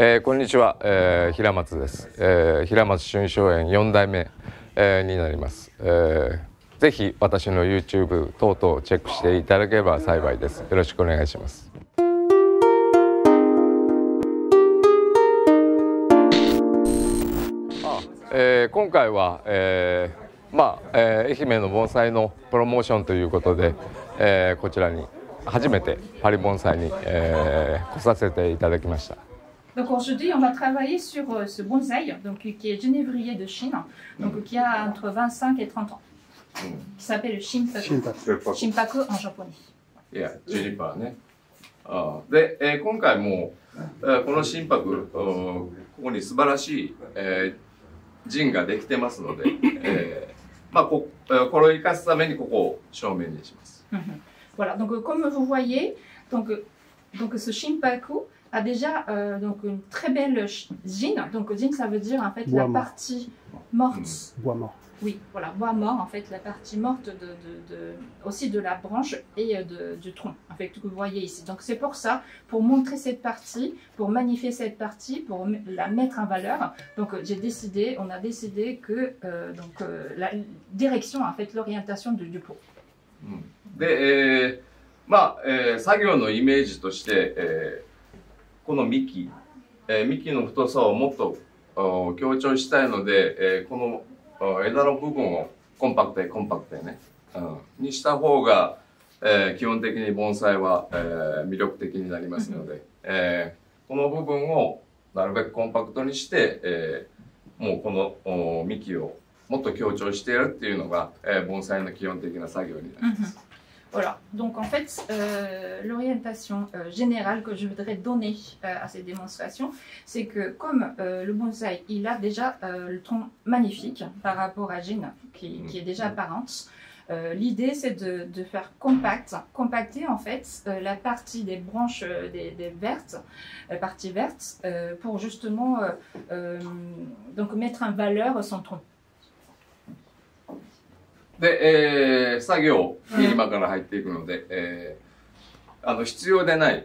えー、こんにちは、えー、平松です、えー、平松春松園4代目、えー、になります、えー、ぜひ私の YouTube 等々チェックしていただければ幸いです。よろしくお願いします。えー、今回は、えー、まあ、えー、愛媛の盆栽のプロモーションということで、えー、こちらに初めてパリ盆栽に、えー、来させていただきました。Donc aujourd'hui, on va travailler sur euh, ce bonsaï, donc, qui est genévrier de Chine, donc, qui a entre 25 et 30 ans, qui s'appelle Shinpaku. Shinpaku en japonais. いや、ジュニパーね。あで、えー、今回も、えー、この心拍、ここに素晴らしい、えー、陣ができてますので、えー、まあこ、これを生かすためにここを正面にします。voilà, donc comme vous voyez, donc, donc ce Shinpaku, a déjà euh, donc une très belle zine. Donc zine, ça veut dire en fait la partie morte. Mmh. Bois mort. Oui, voilà, bois mort en fait, la partie morte de, de, de aussi de la branche et euh, de, du tronc, en fait, que vous voyez ici. Donc c'est pour ça, pour montrer cette partie, pour magnifier cette partie, pour la mettre en valeur. Donc j'ai décidé, on a décidé que euh, donc euh, la direction, en fait, l'orientation du, du pot. で、えー、まあ、えー、作業のイメージとして、えー この幹、えー、幹の太さをもっと強調したいので、えー、この枝の部分をコンパクトにコンパクトにね、うん、にした方が、えー、基本的に盆栽は、えー、魅力的になりますので、えー、この部分をなるべくコンパクトにして、えー、もうこの幹をもっと強調してやるっていうのが、えー、盆栽の基本的な作業になります。Voilà, donc en fait, euh, l'orientation euh, générale que je voudrais donner euh, à ces démonstrations, c'est que comme le bonsaï, il a déjà le tronc magnifique par rapport à Jean, qui, qui est déjà apparente, l'idée c'est de, de, faire compact, compacter en fait la partie des branches des, des vertes, partie verte, pour justement donc mettre en valeur son tronc. で、えー、作業に今から入っていくので、えー、あの必要でない、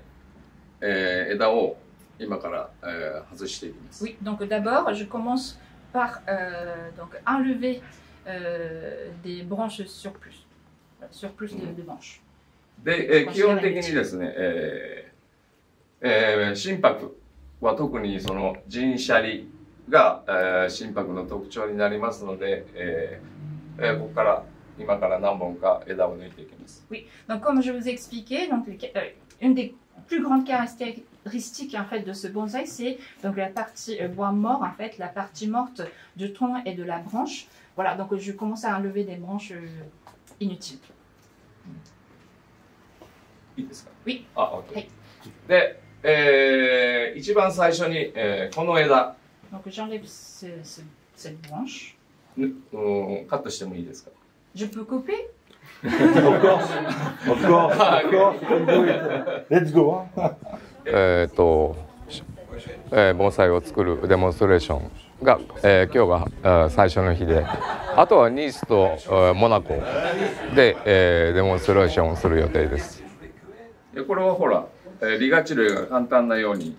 えー、枝を今から、えー、外していきます。Oui, donc d'abord, je commence par euh, donc enlever euh, des branches surplus, surplus de, de branches. で、えー、基本的にですね、えーえー、心拍は特にその腎シャリが、えー、心拍の特徴になりますので、えーえここから今から何本か枝を抜いていきます。Oui, donc comme je vous ai expliqué, donc, euh, une des plus grandes caractéristiques en fait, de ce bonsaï, c'est donc, la partie euh, bois mort, en fait, la partie morte du tronc et de la branche. Voilà, donc je commence à enlever des branches euh, inutiles. いいですか ah, Oui. あ、OK。はい、で、えー、一番最初に、えー、この枝。Donc j'enlève ce, ce, cette branche. うんカットしてもいいですか？Je peux couper Of course. Of course. Of course. Let's go. えっと、えー、盆栽を作るデモンストレーションが、えー、今日が、えー、最初の日であとは。ニースと、えー、モナコで、えー、デモンストレーションをする予定ですこれは。ほら、えー、リガチ類が簡単なように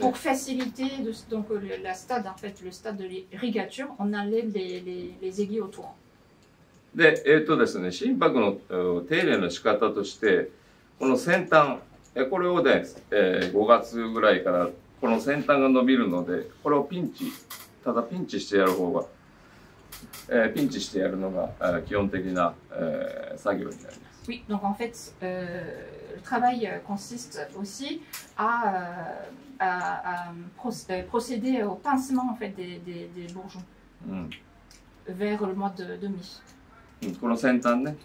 Pour faciliter de, donc, la stade, en fait, le stade de ligature, on enlève les, les, les aiguilles autour. で、えっ、ー、とですね、心拍の手入れの仕方として、この先端、えこれをね、えー、5月ぐらいからこの先端が伸びるので、これをピンチ、ただピンチしてやる方が、えー、ピンチしてやるのが、えー、基本的な、えー、作業になります。Oui, donc en fait, euh, le travail consiste aussi à, à, à procéder au pincement en fait, des, des, des bourgeons mm. vers le mois de, de mai. この先端ね。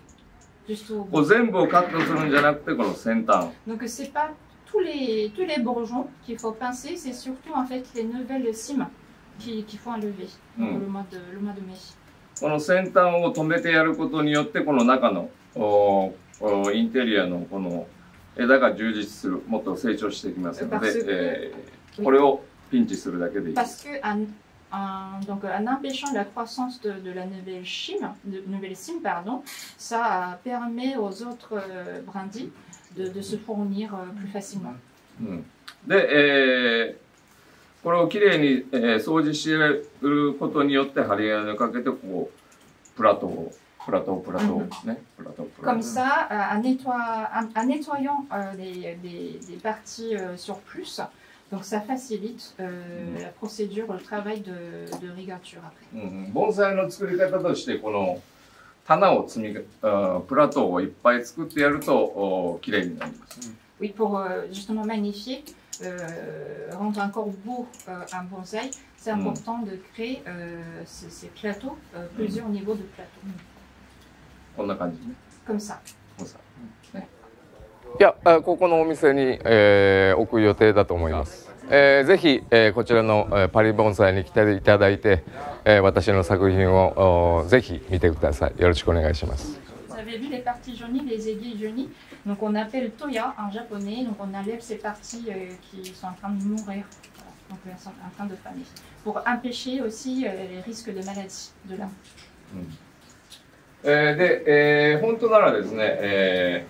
こう全部をカットするんじゃなくてこの先端。Donc c'est pas tous les tous les bourgeons qu'il faut pincer, c'est surtout en fait les nouvelles cimes qui qu'il faut enlever mm. le mois de le mois de mai. この先端を止めてやることによってこの中のおおインテリアのこの 枝が充実するもっと成長していきますので、えー、これをピンチするだけでいいです。En, donc, en empêchant la croissance de, de la nouvelle chime, de, nouvelle cime, pardon, ça permet aux autres euh, brindilles de, de, se fournir euh, plus facilement. うん、で、えーこれをきれいに、えー、掃除してることによって針金をかけてこうプラトを プラトプラトね、プラトプラト Comme ça, euh, en, nettoie- en- en nettoyant euh, des, des- des parties euh, surplus, donc ça facilite euh, la procédure, le travail de, de rigature après. うん、盆栽の作り方としてこの棚を積みあプラトをいっぱい作ってやるとおきれいになります。 Oui, pour euh, justement magnifier, euh, rendre encore beau euh, un bonsaï, c'est Mm. important de créer euh, ces, ces plateaux, euh, plusieurs niveaux de plateaux, こんな感じね。comme ça. いや、あここのお店に、えー置く予定だと思います。えーぜひ、えーこちらの、えーパリ盆栽に来ていただいて、えー私の作品をおぜひ見てください。よろしくお願いします。Vous avez vu les parties jaunies, les aiguilles jaunies Donc on appelle toya en japonais, donc on enlève ces parties euh, qui sont en train de mourir, voilà, donc elles sont en train de faner, pour empêcher aussi euh, les risques de maladie de l'âme. えーで、えー本当ならですね、え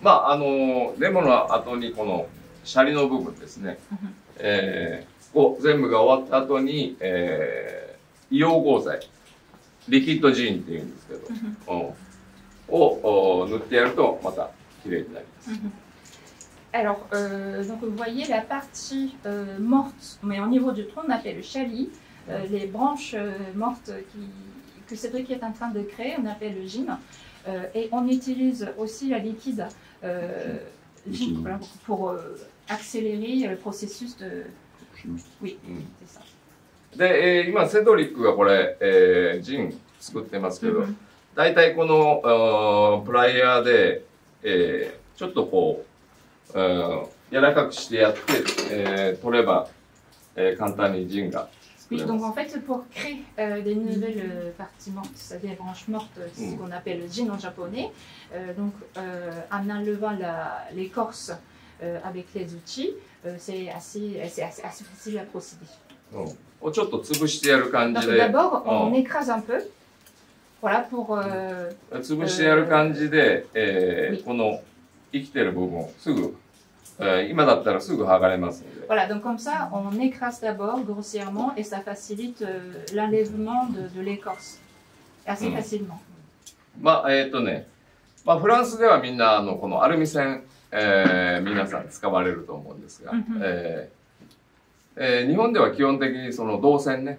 ーまあ、あの、デモの後にこのシャリの部分ですね、うんえーを全部が終わった後に、えー硫黄合剤、リキッドジーンっていうんですけど、うんをお塗ってやるとまた綺麗になります。Alors, euh, donc vous voyez la partie euh, morte, mais au niveau du tronc, on appelle le chali. Euh, les branches euh, mortes qui, que Cédric est en train de créer, on appelle le gym. Euh, et on utilise aussi la liquide euh, gym, voilà, pour euh, accélérer le processus de. Oui, Mm. c'est ça. で、えー今セドリックがこれ、えージン作ってますけど、Mhm. 大体このプライヤーで、えーちょっとこう、うん柔らかくしてやって、えー取れば、えー簡単にジンが作 Oui, れ donc ま en fait, pour créer euh, des nouvelles euh, parties mortes, c'est-à-dire des branches mortes, euh, c'est ce Mm. qu'on appelle le gin en japonais, euh, donc euh, en enlevant la- l'écorce euh, avec les outils, euh, c'est assez, c'est assez, assez facile à procéder. す。うんをちょっと潰してやる感 Donc じで、 d'abord, on Oh. écrase un peu, voilà, pour... euh, 潰してやる感じで、えー Oui. この生きてる部分をすぐ、 voilà, donc comme ça, on écrase d'abord grossièrement et ça facilite euh, l'enlèvement de, de l'écorce assez Mm. facilement. まあ、えっ、とね、まあ、フランスではみんな、あの、このアルミ線、えー皆さん使われると思うんですが、えーえー日本では基本的にその銅線ね、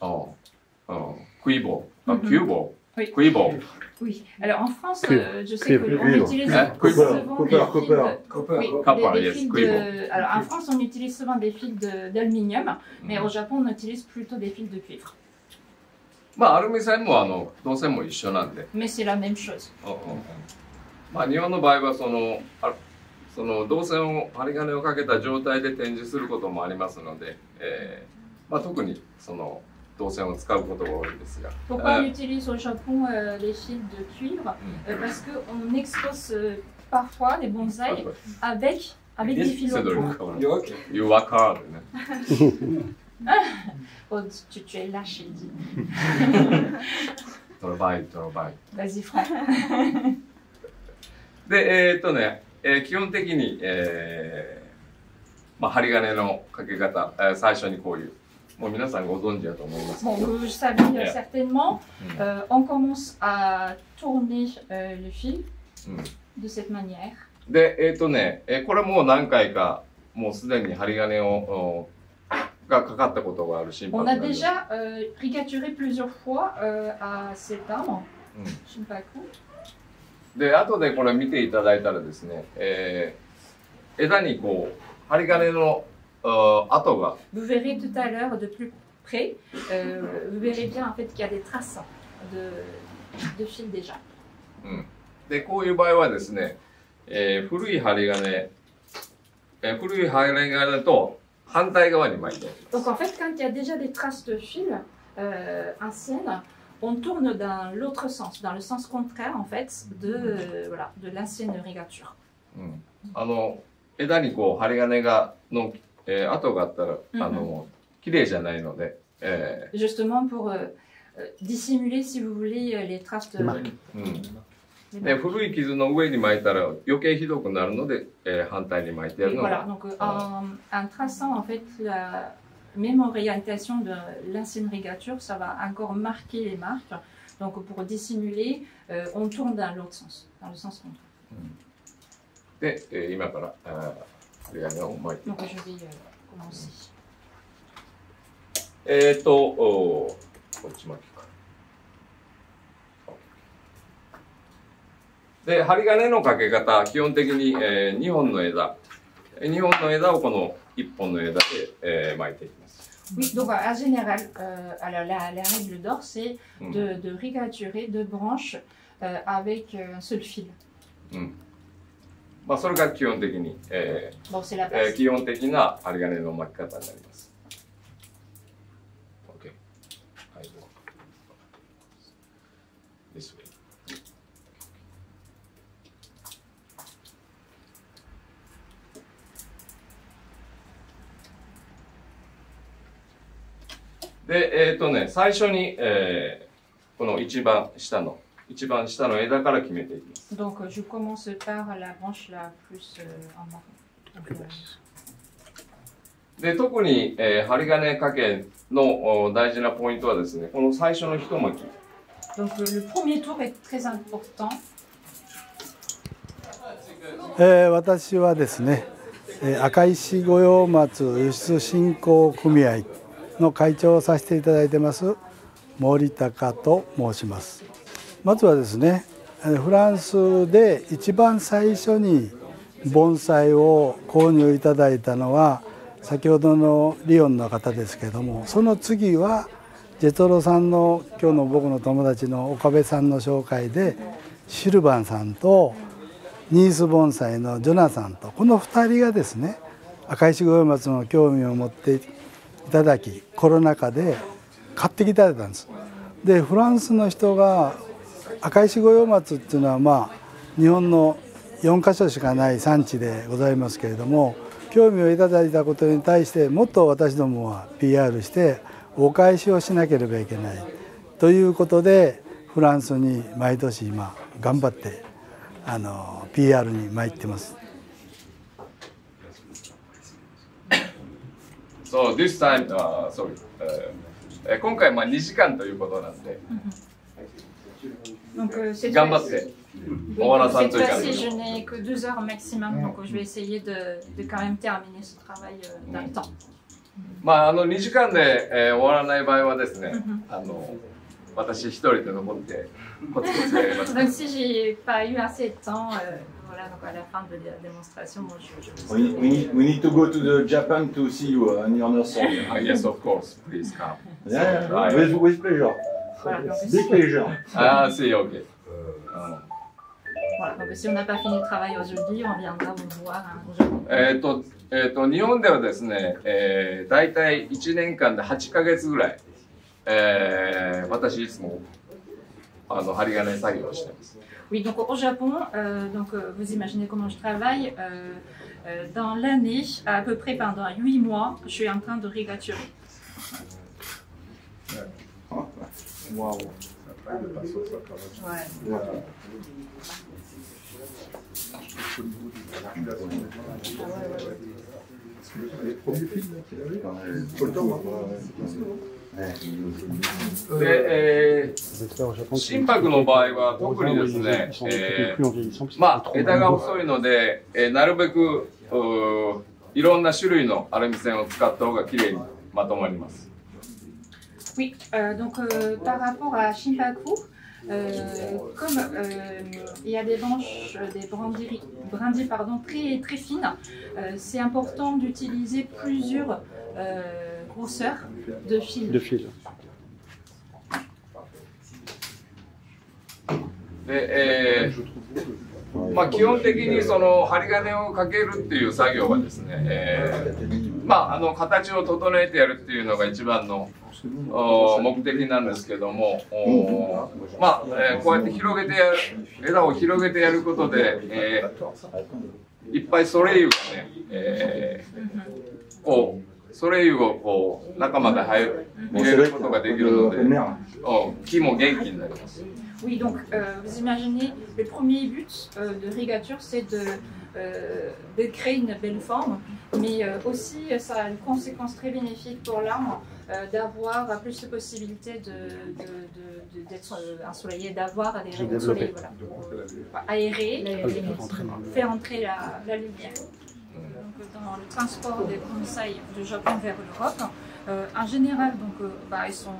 うんうん、クイボー、あキューボー、Oui. クイボー、Oui, alors en France, Cuivre. euh, je sais Cuivre. qu'on Cuivre. utilise Hein souvent Cooper. des Cooper. fils de... Cooper. Oui, Copper, des- des yes, fils cuivre. de... Alors en France, on utilise souvent des fils de- d'aluminium, mais au Japon, on utilise plutôt des fils de cuivre. まあ、アルミ線もあの、銅線も一緒なんで、Mais c'est la même chose. まあ、日本の場合はその、あその銅線を、針金をかけた状態で展示することもありますので、えーまあ、特にその銅線を使うことが多いですが。で、えっとねえー、基本的に、えーまあ、針金のかけ方、えー、最初にこういうもう皆さんご存知だと思いますけ Bon, ど、vous le savez euh, certainement, Mm. euh, on commence à tourner euh, le fil Mm. de cette manière. で、えーっとね、えーこれもう何回か、もうすでに針金を、おがかかったことがある心 On 拍 a déjà euh, rigaturé plusieurs fois euh, à cet arbre, Mm. Shinpaku. で、後でこれ見ていただいたらですね、えー枝にこう、針金の Vous verrez tout à l'heure de plus près, euh, vous verrez bien en fait qu'il y a des traces de, de fil déjà. で、こういう場合はですね、えー古い針金、えー古い針金と反対側に巻いて、 Donc en fait, quand il y a déjà des traces de fil euh, anciennes, on tourne dans l'autre sens, dans le sens contraire en fait de, euh, voilà, de l'ancienne rigature. うん、あの、枝にこう針金が、の、 えー跡があったら、うんうんあの、綺麗じゃないので、え Justement pour euh, euh, dissimuler, si vous voulez, euh, les traces de... Les marques. ーうん。 les で、 marques. 古い傷の上に巻いたら余計ひどくなるので、えー反対に巻いてや Et るのが voilà, donc euh, en, en traçant en fait la, même orientation de l'ancienne rigature, ça va encore marquer les marques. Donc pour dissimuler, euh, on tourne dans l'autre sens, dans le sens contraire. で、えー今からあ でやるの前。Donc je vais commencer. えっと、おこっち巻きか。で、針金のかけ方、基本的に、えー、2本の枝、2本の枝をこの1本の枝で、えー、巻いていきます。Oui, donc en général, euh, alors la, la règle d'or, c'est de, de rigaturer deux branches euh, avec euh, un seul fil. まあ、それが基本的に、えーえー.基本的な針金の巻き方になります。で、えっ、とね、最初に、えーこの一番下の、一番下の枝から決めていきます。で特に、えー、針金掛けの大事なポイントはですね、この最初の一巻き。え、私はですね、えー、赤石御用松輸出振興組合の会長をさせていただいてます森高と申します。まずはですねフランスで一番最初に盆栽を購入いただいたのは先ほどのリヨンの方ですけどもその次はジェトロさんの今日の僕の友達の岡部さんの紹介でシルバンさんとニース盆栽のジョナサンとこの2人がですね赤石五葉松の興味を持っていただきコロナ禍で買ってきていただいたんです。でフランスの人が赤石五葉松っていうのはまあ日本の4カ所しかない産地でございますけれども興味をいただいたことに対してもっと私どもは PR してお返しをしなければいけないということでフランスに毎年今頑張ってあの PR に参ってます。So this time, uh, sorry. えーえー今回まあ2時間ということなんで Donc euh, cette 頑張っ fois-ci, て oui, 終わらさん cette といかん fois-ci, je n'ai que deux heures maximum, donc euh, je vais essayer de, de quand même terminer ce travail euh, dans le temps. まああの2時間で、えー終わらない場合はですねうんあの私一人で残ってコツコツやります Donc si j'ai pas eu assez de temps, euh, voilà, donc à la fin de la démonstration, moi je, je vous We, we, need, we need to go to the Japan to see you uh, in your nursery. Ah, Yes, of course, please come. Yeah, yeah, Right. with, with pleasure. Voilà, donc, Big si, pleasure. ああ、see, okay. うん voilà, donc si on n'a pas fini le travail aujourd'hui, on viendra vous voir hein, au Japon. えっ、と、えっ、と、日本ではですね、えー、大体1年間で8ヶ月ぐらい、えー、私いつも、あの、針金作業をしてます。 Oui, donc au Japon, euh, donc euh, vous imaginez comment je travaille. euh, euh, dans l'année, à peu près pendant 8 mois, je suis en train de rigaturer. Wow. で、えー、心拍の場合は特にですね、えー、まあ、枝が細いので、えー、なるべく、ういろんな種類のアルミ線を使った方が綺麗にまとまります。Oui, euh, donc euh, par rapport à Shimpaku, euh, comme euh, il y a des branches, euh, des brindilles, brindilles, pardon, très, très fines, euh, c'est important d'utiliser plusieurs euh, grosseurs de fil. De fil. で、えーまあ、基本的にその針金をかけるっていう作業はですね、えーまあ、あの形を整えてやるっていうのが一番のお 目的なんですけども、まあ、こうやって広げてやる、枝を広げてやることで、えー、いっぱいソレイユがね、えー、こう、ソレイユをこう、仲間で入れることができるので、木も元気になります。Oui, donc euh, vous imaginez, le premier but euh, de Rigature, c'est euh, de, créer une belle forme, mais aussi ça a une conséquence très bénéfique pour l'arbre euh, d'avoir plus de possibilités de- de- de- d'être euh, ensoleillé, d'avoir des rayons de soleil, voilà. aérer, et faire entrer la, la lumière. Donc, dans le transport des bonsaïs du Japon vers l'Europe, euh, en général, donc, euh, bah, ils, sont,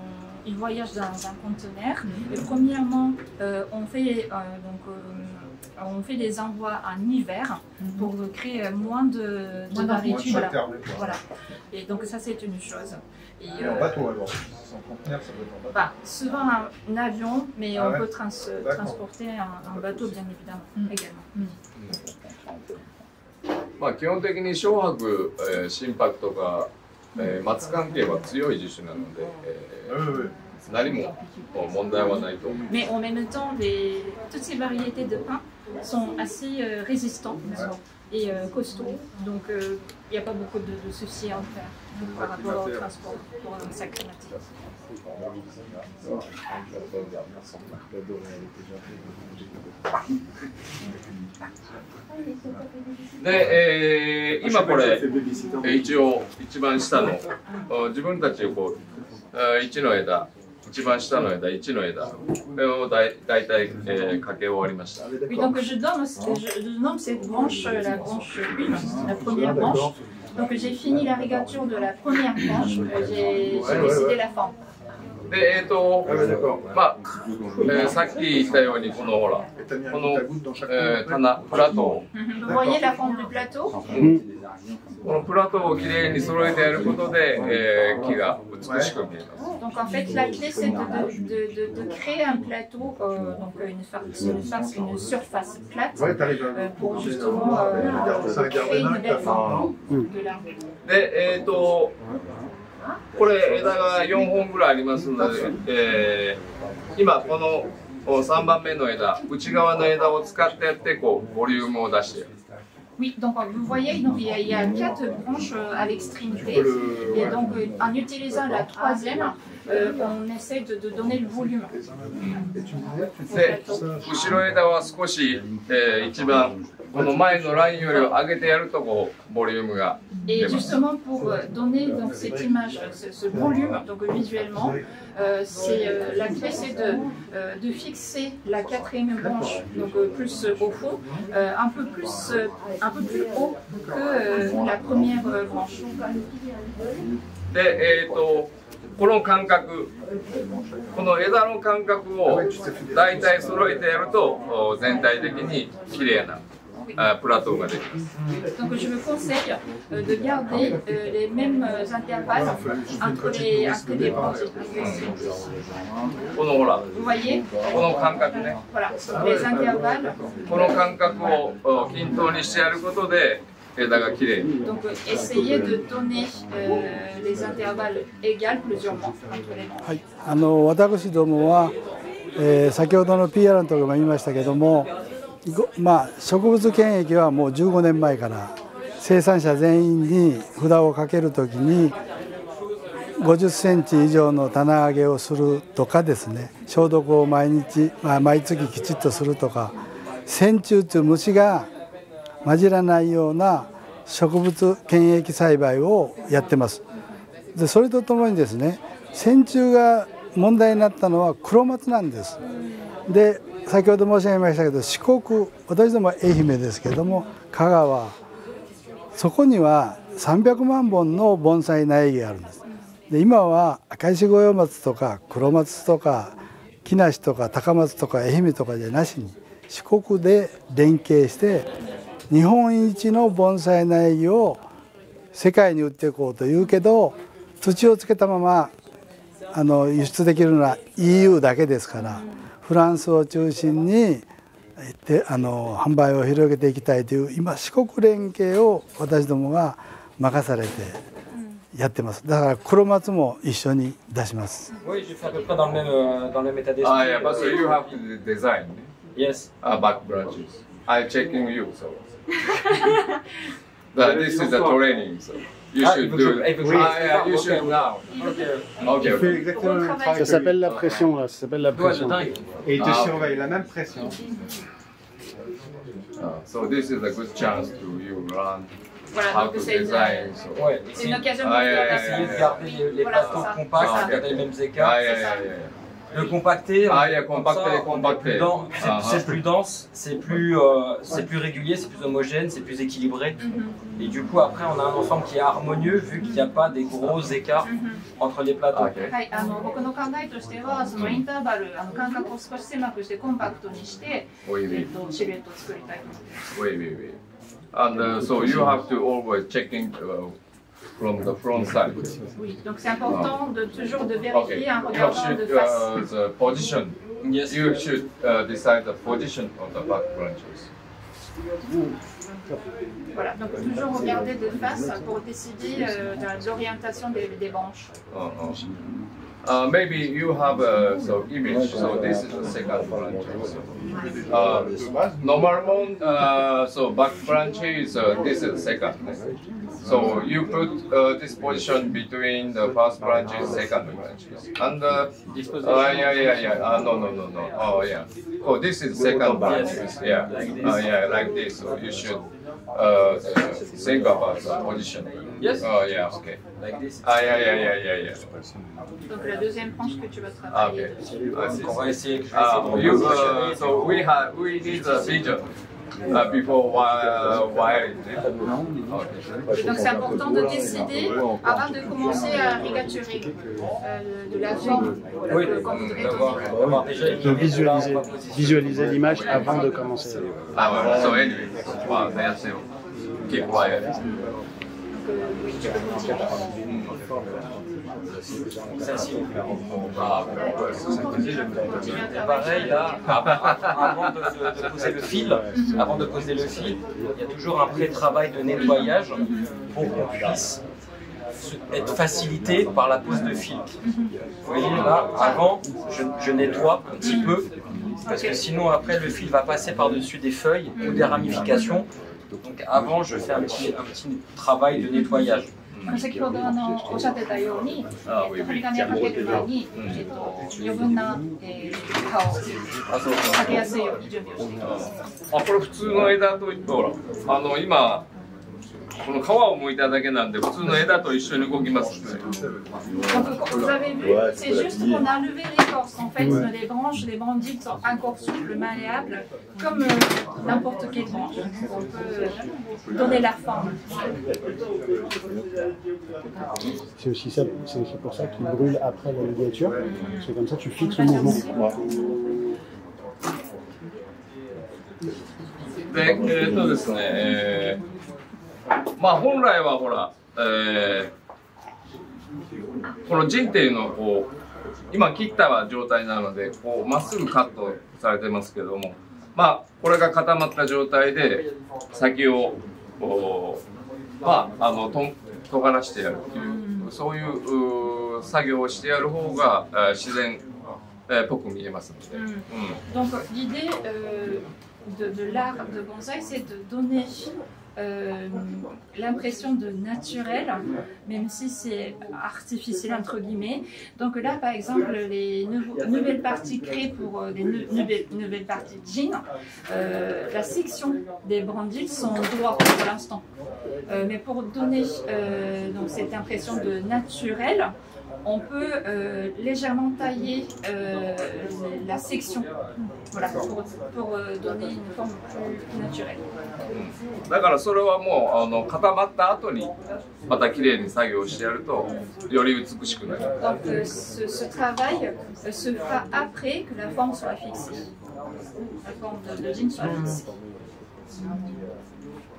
ils voyagent dans un conteneur. Et premièrement, euh, on, fait, euh, donc, euh, on fait des envois en hiver pour créer euh, moins de, de Moins variétés. Voilà. terme, quoi. Voilà. Et donc ça, c'est une chose. Et, Et en euh, bateau alors Sans conteneur, ça doit être en bateau. bah, souvent un, un avion, mais Ah on ouais peut trans- D'accord. transporter un, un bateau, bien évidemment, également. まあ、基本的に小白、えー心拍とか、えー松関係は強い樹種なので、え Oui, oui, oui. ー 何もこう問題はないと思います。 Mais en même temps, les, toutes ces variétés de pins sont assez euh, résistantes et euh, costauds. Donc, euh, il n'y a pas beaucoup de, de soucis à en faire par rapport au transport pour un sac climatique. で、えー今これ、えー一応一番下のあ自分たちをこうあ1の枝 一番下の枝1の枝これをだい大体、えー、かけ終わりました Oui, donc je donne, je, je nomme cette branche euh, la branche 1, la première branche. Donc j'ai fini la rigature de la première branche, euh, j'ai j'ai décidé la forme. でえっ、と Ah ouais, d'accord. まあ、えーさっき言ったようにこのほらこのえー.棚プラトを Vous voyez la forme du plateau このプラトをきれいに揃えてやることで、えー木が美しく見えます Donc en fait, la clé c'est de, de, de, de, de créer un plateau, euh, donc une, face, une, face, une surface plate, euh, pour justement euh, créer une belle forme de l'arbre. これ枝が4本ぐらいありますので、えー今このお3番目の枝内側の枝を使ってやってこうボリュームを出して Oui, donc euh, vous voyez, donc, il, y a, il y a quatre branches euh, à l'extrémité. Le- Et donc euh, en utilisant la troisième, euh, on essaie de, de donner le volume. でこの前のラインより上げてやるとこうボリュームが Et 出ます。justement pour euh, donner donc, cette image, euh, ce, ce volume, donc visuellement, euh, c'est, euh, la clé c'est de, euh, de fixer la quatrième branche donc, euh, plus euh, au fond, euh, un, peu plus, euh, un peu plus haut que euh, la première euh, branche. で、えー、とこの間隔この枝の間隔を大体揃えてやるとお全体的に綺麗なあプラトーができます。Donc je vous conseille euh, de garder euh, les mêmes euh, intervalles entre les, entre les branches. このほら Vous voyez この間隔ね Voilà, les intervalles. この間隔をお均等にしてやることで枝が綺麗に Donc euh, essayez de donner euh, les intervalles égaux plusieurs. はい、あの私どもは、えー先ほどの PR のところも言いましたけども、ごまあ、植物検疫はもう15年前から生産者全員に札をかけるときに50センチ以上の棚上げをするとかですね消毒を毎日、まあ、毎月きちっとするとか線虫という虫が混じらないような植物検疫栽培をやってます。でそれとともにですね線虫が問題になったのは黒松なんですで先ほど申し上げましたけど四国私ども愛媛ですけども香川そこには300万本の盆栽苗木があるんです。で今は赤石五葉松とか黒松とか木梨とか高松とか愛媛とかじゃなしに四国で連携して日本一の盆栽苗木を世界に売っていこうというけど土をつけたままあの輸出できるのは EU だけですからフランスを中心にあの販売を広げていきたいという今四国連携を私どもが任されてやってます。だから黒松も一緒に出します。Yes. Uh, back branches. I check in you. So. this is a training. So. You Ah, should il faut do que je- il faut que je- ah, yeah, you should now okay, okay. exactement le même travail. Ça s'appelle la pression là, ça s'appelle la pression. Et il te Ah, surveille, la même pression. Uh, so this is a good chance to you learn Voilà, how donc to c'est une, design. So. Ouais, une occasion Ah, de yeah, yeah, essayer de garder les, les Voilà, plateaux c'est ça. compacts, Ah, garder les mêmes écarts. Ah, yeah, c'est ça. yeah, yeah. Le compacter, Ah, yeah, comme compacter, ça, on est compacter. plus dense, c'est- Ah, c'est ah. plus dense, c'est plus, euh, c'est plus régulier, c'est plus homogène, c'est plus équilibré. Mhm, Et du coup, après, on a un ensemble qui est harmonieux vu qu'il n'y a pas des gros écarts mhm. entre les plateaux. Okay. はい、あの僕の考えとしては、そのインターバル、あの間隔を少し狭くしてコンパクトにして、 Wait, え wait, っとシルエットを作りたいと思ってます。 wait, wait, wait. And uh, so you have to always checking uh, from the front side. Oui, donc c'est important de toujours de Okay. vérifier en You regardant de should face. uh, the position. Yes. You should uh, decide the position of the back branches. Voilà, donc toujours regarder de face pour décider euh, de l'orientation des, des branches. Uh-huh. Uh, maybe you have a so image. So this is the second branch. Uh, normal one. Uh, so back branch is uh, this is second. So you put uh, this position between the first branches, second branches, and uh, This uh, position. yeah, yeah, yeah. Uh, no, no, no, no. Oh, yeah. Oh, this is second branch. Yeah. Uh, yeah, like this. So you should uh, think about the position. Yes. Oh, yeah. Okay. Like this. Ah, yeah, yeah, yeah, yeah, yeah. Donc la deuxième branche que tu vas Ah, travailler. okay. dessus. I see. Donc, on va essayer, je vais essayer de you, uh, so we have we need a vision uh, before wi- wiring. Okay. Donc c'est important de décider avant de commencer à rigaturer euh, de la forme voilà, Oui, de visualiser, l'image avant de commencer. Ah, well, so anyway, well, that's it. Keep quiet. Donc, euh. Ah, pareil, avant de, poser le fil, avant de poser le fil, il y a toujours un pré-travail de nettoyage pour qu'on puisse se- être facilité par la pose de fil. Vous voyez là, avant, je, nettoie un petit peu, parce que sinon après le fil va passer par-dessus des feuilles ou des ramifications. Donc avant, je fais un petit travail de nettoyage. 先ほどあのおっしゃってたように、えーと針金をかける前に、えーと余分な、えー、葉を、かけやすいように準備をしています。あ、これ普通の枝といってほら、あの今この皮を剥いただけなんで普通の枝と一緒に動きますんで。 Donc, vous avez vu, c'est juste qu'on a levé l'écorce. En fait, les branches, les brandites sont encore souples, malléables, comme euh, n'importe quelle branche. On peut donner la forme. C'est aussi ça, c'est aussi pour ça qu'il brûle après la ligature. C'est comme ça tu fixes le mouvement. Ouais. で、えーっとですね、えー まあ本来はほら、えーこの陣っていうのをこう今切った状態なのでこうまっすぐカットされてますけどもまあこれが固まった状態で先をこうまああのとん尖らしてやるっていうそういう作業をしてやる方が、えー自然、えーっぽく見えますので、うん。Donc, l'idée euh, de, de l'art de bonsaï, c'est de donner euh, l'impression de naturel, même si c'est artificiel entre guillemets. Donc là, par exemple, les nouvelles parties créées pour euh, les nou- nouvelles, nouvelles parties jean, euh, la section des brandils sont droits pour l'instant. Mais pour donner donc cette impression de naturel, on peut euh, légèrement tailler euh, la section voilà, pour, pour, euh, donner une forme plus naturelle. だからそれはもうあの固まった後にまた綺麗に作業してやるとより美しくなる。 Donc euh, ce, ce travail euh, se fera après que la forme soit fixée. La forme de, de jean soit fixée.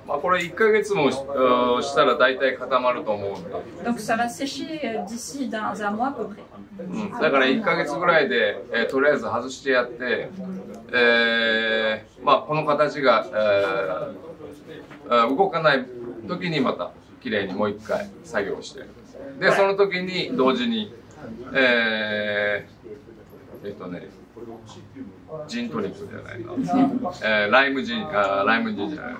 まあこれ1ヶ月もうんしたら大体固まると思うんで、Donc ça va sécher euh, d'ici dans un mois à peu près. うん、だから1ヶ月ぐらいで、えーとりあえず外してやって、えーまあこの形が、えーあ動かない時にまた綺麗にもう一回作業して。でその時に同時にえー、えっとねジントニックじゃないな、えーライムジンあーライムジンじゃない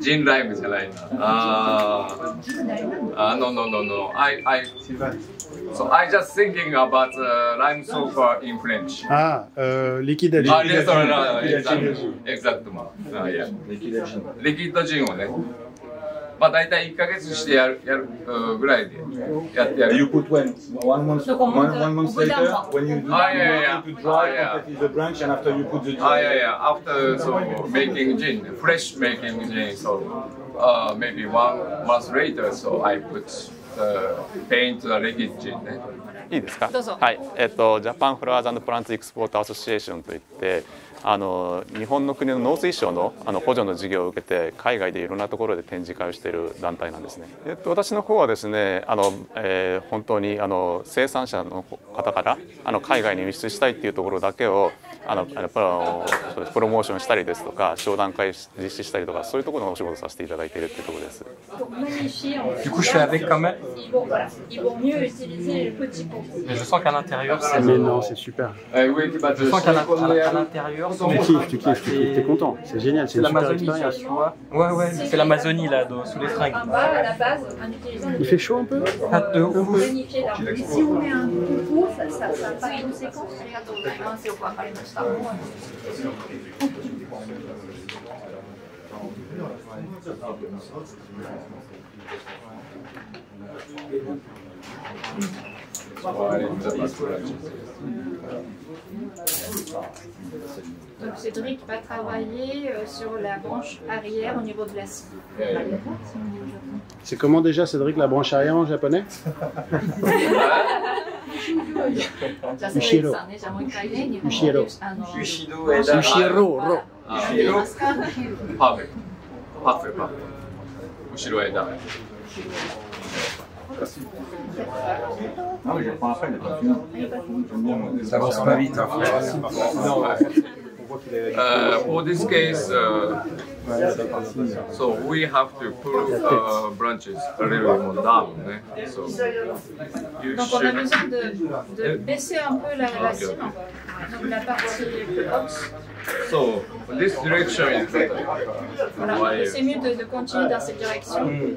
ジンライムじゃないな。あーあ、no, no, no, no. I, I, so I just thinking about uh, lime sulfur in French. Ah, euh, liquide à あ、レストラン、エリグザクト、エグザクトマン。あ、いや。リキッドジンをね。まあ大体1ヶ月してやる、やるぐらいでやってやる You。put when? One month, one, one month later, when you do Ah, yeah, you yeah. want it to dry Ah, yeah. the branch and after you put the あ、いやいや、after so making jin, fresh making jin, so uh, maybe one month later, so I put the paint the liquid gin。いいですかどうぞはいえっーと Japan Flowers Plants Export Association といってあの日本の国の農水省のあの補助の事業を受けて海外でいろんなところで展示会をしている団体なんですね。えっと、私の方はですねあの、えー、本当にあの生産者の方からあの海外に輸出したいっていうところだけをあのやっぱりプロモーションしたりですとか商談会実施したりとかそういうところのお仕事させていただいているっていうところです。Je sens qu'à l'intérieur, c'est. Mais non, c'est super. Je sens qu'à l'intérieur, Tu kiffes, tu kiffes, tu kiffes, t'es content. C'est génial, c'est l'Amazonie, tu vois. Ouais, ouais, c'est l'Amazonie là, sous les fringues. Il fait chaud un peu. Si on met un coup ça ça n'a pas de donc Cédric va travailler euh, sur la branche arrière au niveau de la scie. C'est comment déjà Cédric la branche arrière en japonais? Ushiro. Ushiro. Ushiro. Parfait. Parfait. Parfait. Non, mais je reprends après, le perfume. Ça avance pas vite. Hein. Uh, for this case, uh, so we have to pull uh, branches a little bit more down. Eh? So you Donc on a besoin de, de baisser un peu la, la cime, hein. donc la partie haute. So this direction is better. Voilà, c'est mieux de, de continuer dans cette direction. Mm.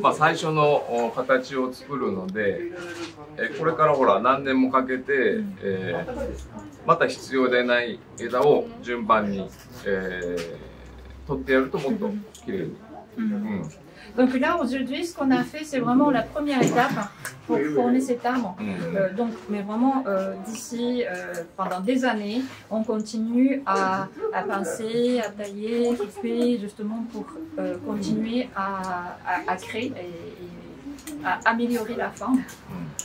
まあ、最初のお形を作るので、えーこれからほら、何年もかけて、えーまた必要でない枝を順番に、えー取ってやるともっと綺麗に。うん。Donc là, aujourd'hui, ce qu'on a fait, c'est vraiment la première étape pour former cet arbre. うん。 Euh, donc, mais vraiment, euh, d'ici, euh, pendant des années, on continue à, à pincer, à tailler, couper, justement pour euh, continuer à, à, à créer et, et à améliorer la forme.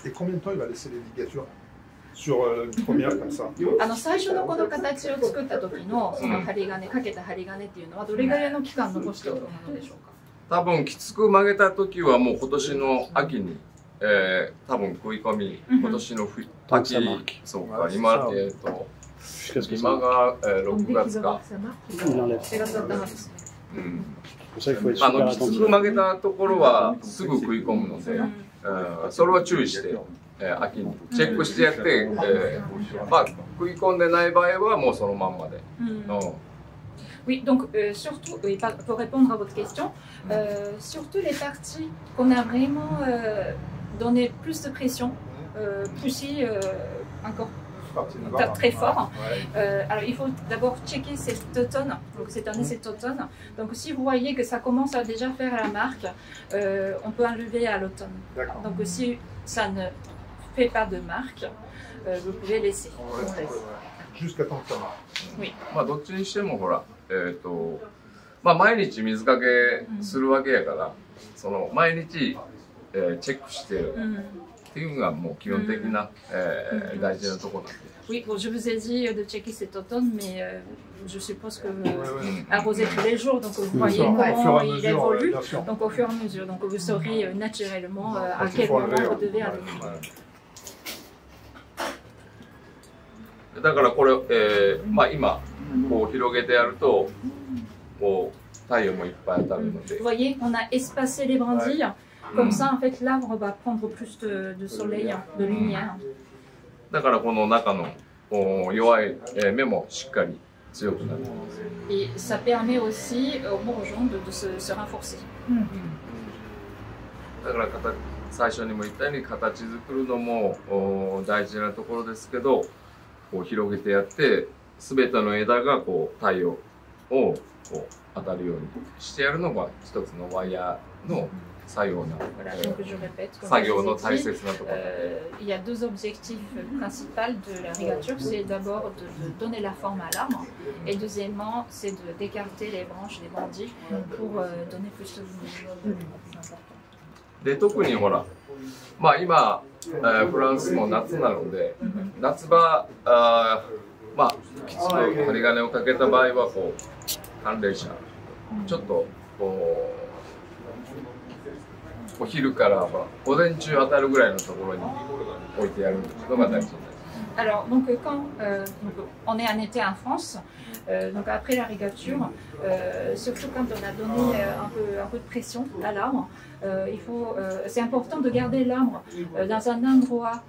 Et combien de temps il va laisser les ligatures sur euh, une première comme ça あの最初のこの形を作った時のその針金かけた針金っていうのはどれぐらいの期間残しておくものでしょうか多分きつく曲げた時はもう今年の秋に、 えー、多分食い込み、今年のふ、うん、時、そうか、今、えっと、今が、えー、6月か。うん、あの、きつく曲げたところはすぐ食い込むので、うえ、それを注意して、えー、秋にチェックしてやって、うえ、まあ、食い込んでない場合はもうそのまんまで。うん。Oui, donc euh, surtout, oui, pour répondre à votre question,、euh, surtout les parties qu'on a vraiment.、Euh donné plus de pression, euh, poussé euh, encore Partie de très, là, très fort. Ouais. Euh, alors il faut d'abord checker cet automne, donc cette année cet automne. Donc si vous voyez que ça commence à déjà faire la marque, euh, on peut enlever à l'automne. D'accord. Donc si ça ne fait pas de marque, euh, vous pouvez laisser. On reste, On laisse. ouais, ouais. Jusqu'à temps que ça marche. まあどっちにしてもほらえっ、とまあ毎日水かけするわけやから、その毎日、 えーチェックしてる Mhm. っていうのがもう基本的な、えー、大事なところなんで。Oui, bon, je vous ai dit de checker cet automne, mais euh, je suppose que vous arrosez tous les jours, donc vous voyez comment il évolue. Donc au fur et à mesure, donc vous saurez naturellement euh, à quel moment vous devez aller. だからこれ、えー、まあ今こう広げてやるとこう太陽もいっぱい当たるので。Vous voyez, on a espacé les brindilles. だからこの中の弱い目もしっかり。だから最初にも言ったように形作るのも大事なところですけどこう広げてやって全ての枝がこう太陽を当たるようにしてやるのが一つのワイヤーの。作業な、voilà, donc je répète, 作業の大切なところ、euh, Il y a deux objectifs principaux de la rigature. C'est d'abord de, de, donner la forme à l'arbre et deuxièmement, c'est d'écarter les branches, les bandits pour euh, donner plus de lumière. で特にほら、まあ今、えー、フランスも夏なので、夏場あまあきつく針金をかけた場合はこう寒冷車ちょっとこうお昼からほら午前中当たるぐらいのところに置いてやるのが大事 Alors, donc, quand euh, donc, on est en été en France, euh, donc après la rigature, euh, surtout quand on a donné un, peu, un peu de pression à l'arbre, il faut, c'est important de garder l'arbre dans un endroit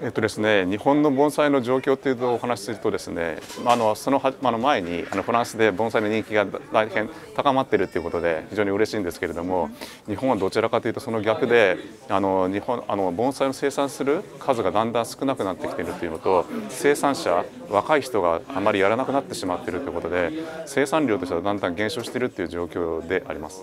えっとですね、日本の盆栽の状況というとお話しするとですね、あのそのあの前にあのフランスで盆栽の人気が大変高まっているということで非常に嬉しいんですけれども、日本はどちらかというとその逆で、あの日本あの盆栽を生産する数がだんだん少なくなってきているというのと、生産者若い人があまりやらなくなってしまっているということで、生産量としてはだんだん減少しているという状況であります。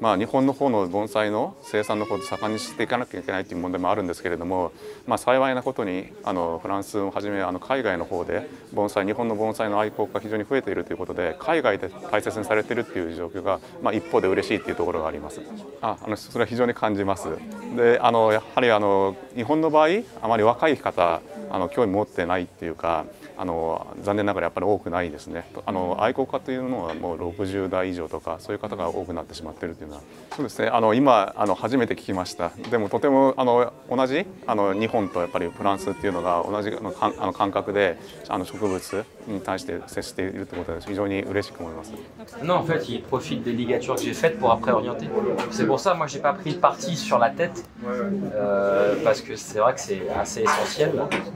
まあ、日本の方の盆栽の生産の方で盛んにしていかなきゃいけないという問題もあるんですけれども、まあ、幸いなことにあのフランスをはじめあの海外の方で盆栽日本の盆栽の愛好家が非常に増えているということで海外で大切にされているという状況が、まあ、一方で嬉しいというところがあります。ああのそれは非常に感じます。であのやはりあの日本の場合あまり若い方あの興味持ってないっていうかあの残念ながらやっぱり多くないですね。あの愛好家というのはもう60代以上とかそういう方が多くなってしまっているというのはそうですね。あの今あの初めて聞きました。でもとてもあの同じあの日本とやっぱりフランスっていうのが同じあの感覚であの植物に対して接しているということで非常に嬉しく思います。Non, en fait, il profite des ligatures que j'ai faites pour après orienter. C'est pour ça, moi, j'ai pas pris de parti sur la tête, euh, parce que c'est vrai que c'est assez essentiel.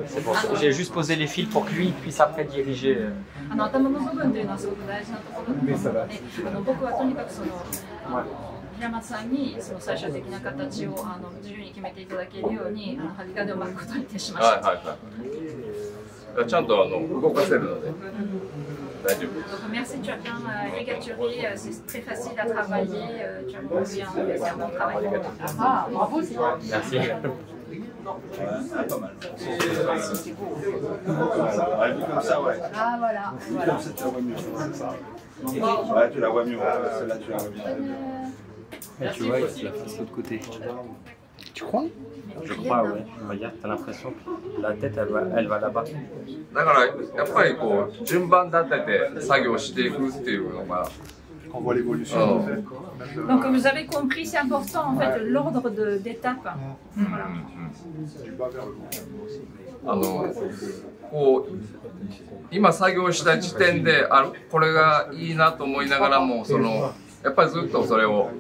C'est pour ça. J'ai juste posé les fils pour que lui puisse après diriger. あの頭の部分というのはすごく大事なところなので、あの僕はとにかくその平松さんにその最終的な形をあの自由に決めていただけるようにあの針金を巻くことにしました。はいはいはい。 ちゃんとあの動かせるので。大丈夫 Merci, tu as bien euh, ligaturé, euh, c'est très facile à travailler, euh, tu as bien fait un bon travail. Ah, bravo, Merci. Ah, pas mal. Ouais, vu comme ça, ouais. Ah, voilà. Comme ça, tu la vois mieux, c'est ça. Ouais, tu la vois mieux. Ouais, Celle-là, tu la vois bien. Et tu vois, il se la face de l'autre côté. Tu crois Je crois, ouais. Regarde, t'as l'impression que la tête, elle va, elle va là-bas. だからやっぱりこう順番立てて作業していくっていうのが On voit l'évolution. Donc vous avez compris, c'est important en fait l'ordre d'étapes. Voilà. あのこう今作業した時点であこれがいいなと思いながらもそのやっぱりずっとそれを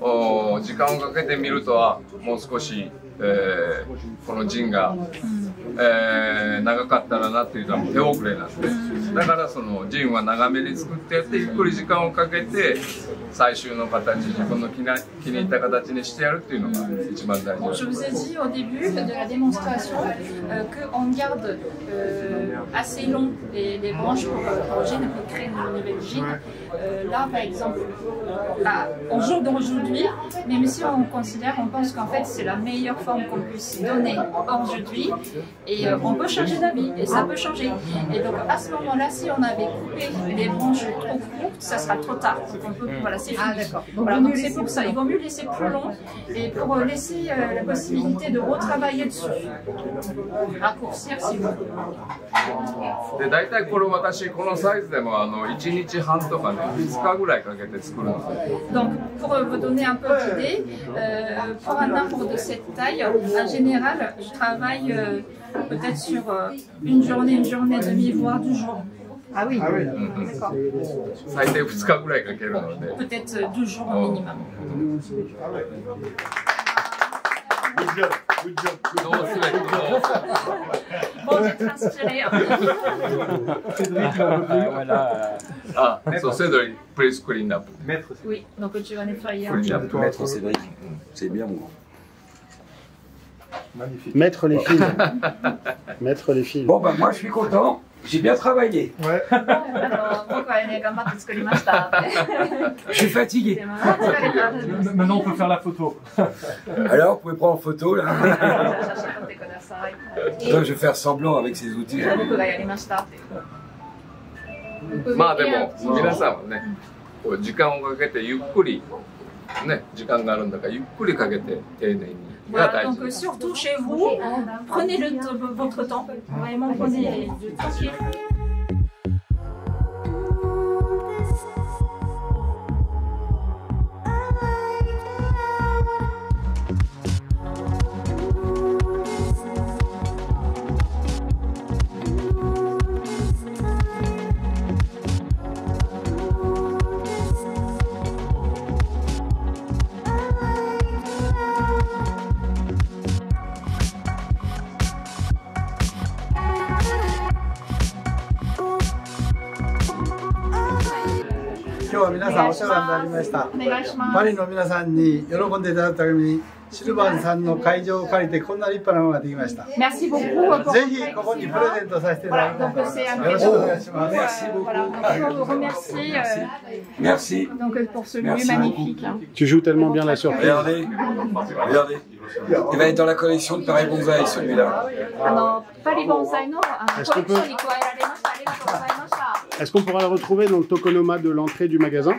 お時間をかけてみるとはもう少し、えー、この陣が、えー、長かったらなっていうのは手遅れなんでだからその陣は長めに作ってやってゆっくり時間をかけて最終の形自分の気な気に入った形にしてやるっていうのが一番大事 Je vous ai dit au début de la démonstration euh, qu'on garde euh, assez longs, les, les branches pour, pour gîne, pour créer une nouvelle gîne. Euh, là, par exemple, là, au jour d'aujourd'hui, même si on considère, on pense qu'en fait c'est la meilleure forme qu'on puisse donner aujourd'hui, et euh, on peut changer d'avis, et ça peut changer. Et donc à ce moment-là, si on avait coupé les branches trop courtes, ça sera trop tard. Donc, on peut, voilà, c'est Ah, fini. d'accord. Donc, Voilà, vaut donc mieux c'est laisser pour plus ça. Il long. vaut mieux laisser plus long et pour euh, laisser euh, la possibilité de retravailler dessus. Raccourcir si vous voulez. で大体これ私このサイズでもあの1日半とかね2日ぐらいかけて作るので Donc, pour euh, vous donner un peu d'idée, euh, pour un arbre de cette taille, en général, je travaille euh, peut-être sur euh, une journée, une journée et demie, voire deux jours. Ah oui, ah oui. D'accord. Ça a été 2日ぐらいかけるので。Peut-être euh, euh, deux jours au minimum. Good job, good job. Non, c'est Bon, j'ai transpiré. Hein. voilà. Ah, so Cédric, please clean up. Maître. Oui, donc tu vas nettoyer. Clean up, maître Cédric. C'est bien moi. Mettre les fils. Mettre les fils. Bon, ben moi, je suis content. J'ai bien travaillé. Ouais. je suis fatigué. Maintenant, on peut faire la photo. Alors, vous pouvez prendre en photo, là. Je vais faire semblant avec ces outils. Mais bon, ね時間があるんだからゆっくりかけて丁寧にが Voilà, 大 donc 事 euh, surtout chez vous, prenez le votre temps, vraiment prenez du tranquille. 今日は皆さんお世話になりましたお願いします。パリの皆さんに喜んでいただくためにシルバーさんの会場を借りてこんな立派なものができました Merci beaucoup. pour ぜ votre ひここにプレゼントさせていただ Voilà, きたい donc euh, c'est un よろしくお願いし cadeau. ます Merci Euh, beaucoup. Voilà, donc on vous remercie euh, Merci. donc, euh, pour ce lieu Merci magnifique. hein. Tu joues tellement bien la surprise. Regardez, regardez. Il va être dans la collection de Paris Bonsaï celui-là. あのパリ盆栽のあの Est-ce コレ qu'on クションに加えられました。ありがとうございました。 Est-ce qu'on pourra le retrouver dans le tokonoma de l'entrée du magasin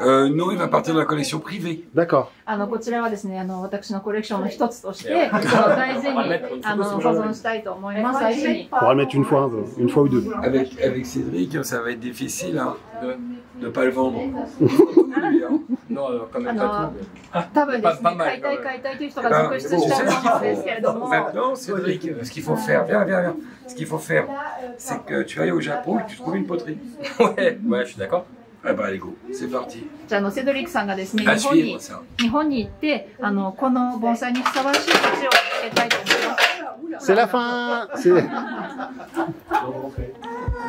Euh, non, il va partir de la collection privée. D'accord. あのこちらはですね、あの私のコレクションの一つとして、その大事にあの保存したいと思います。大事に。 On pourra le mettre une fois, une fois ou deux. Avec, avec Cédric, ça va être difficile hein, de ne pas le vendre. Lui, hein. のquand あの多分ですね、買いたい買いたいという人が続出しちゃうと思うんですけれども。 Non, Cédric, ce qu'il faut faire, viens, viens, viens. Ce qu'il faut faire, c'est que tu ailles au Japon et que tu trouves une poterie. Ouais, ouais, je suis d'accord. Ah. じゃああのセドリックさんがですね、日本に.日本に行ってあのこの盆栽にふさわしい土地をつけたいと思います。C'est la fin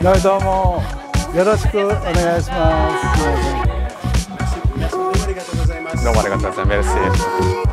C'est- 네, どうもよろしくお願いしますどうもありがとうございます。メルシー。